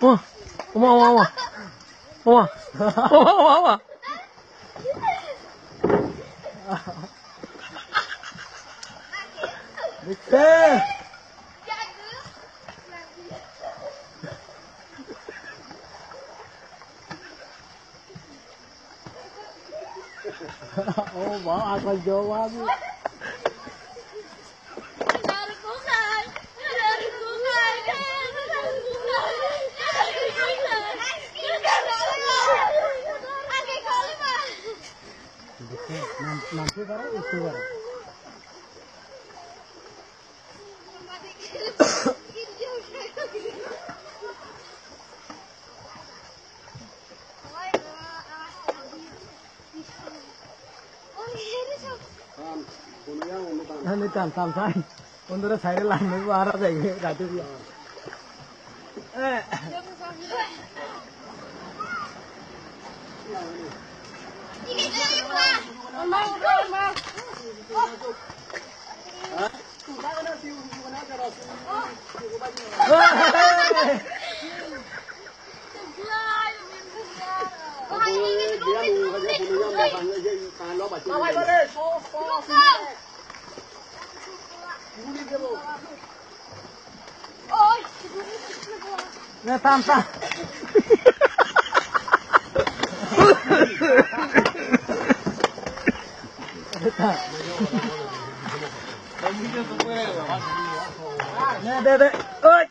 哇！哇哇哇！哇！哇哇哇！Victor! Ô bỏ ai con vô quá chứ Nanti barang itu barang. नहीं कान साम साई उन side line में बाहर आ जाएंगे गाते भी Oh, kan sampai untuk saya langsung arah saya gatu Nè, đây đây. Ơi.